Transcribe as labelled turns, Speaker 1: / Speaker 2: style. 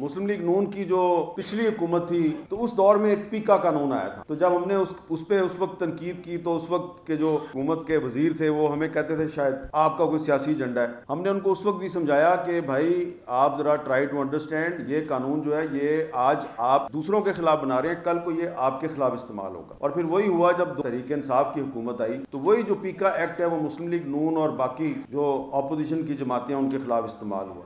Speaker 1: मुस्लिम league नून की जो पिछली हुकूमत थी तो उस दौर में एक पीका कानून आया था। तो जब हमने उस उस पर उस वक्त तनकीद की तो उस वक्त के जो हुकूमत के वज़ीर थे, वो हमें कहते थे, शायद आपका कोई सियासी एजेंडा है। हमने उनको उस वक्त भी समझाया कि, भाई, आप ज़रा ट्राई टू अंडरस्टैंड ये कानून जो है, ये आज आप दूसरों के खिलाफ बना रहे हैं, कल को ये आपके खिलाफ इस्तेमाल होगा। और फिर वही हुआ जब तहरीक इंसाफ की हुकूमत आई तो वही जो पीका एक्ट है, वो मुस्लिम लीग नून और बाकी जो अपोजिशन की जमातें उनके खिलाफ इस्तेमाल हुआ।